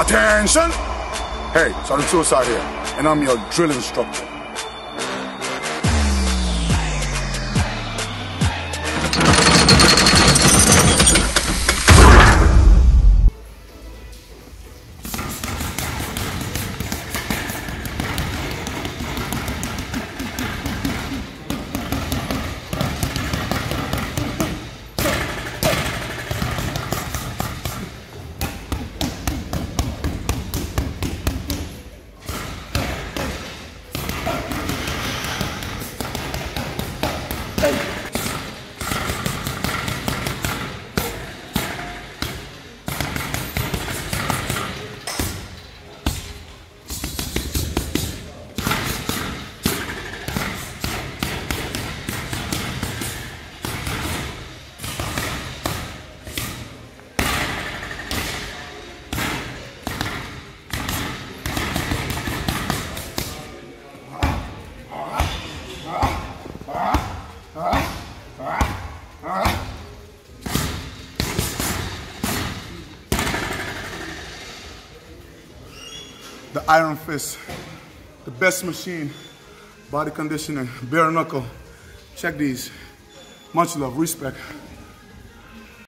Attention! Hey, Sergeant Suicide here, and I'm your drill instructor. The Iron Fist, the best machine, body conditioning, bare knuckle. Check these. Much love, respect.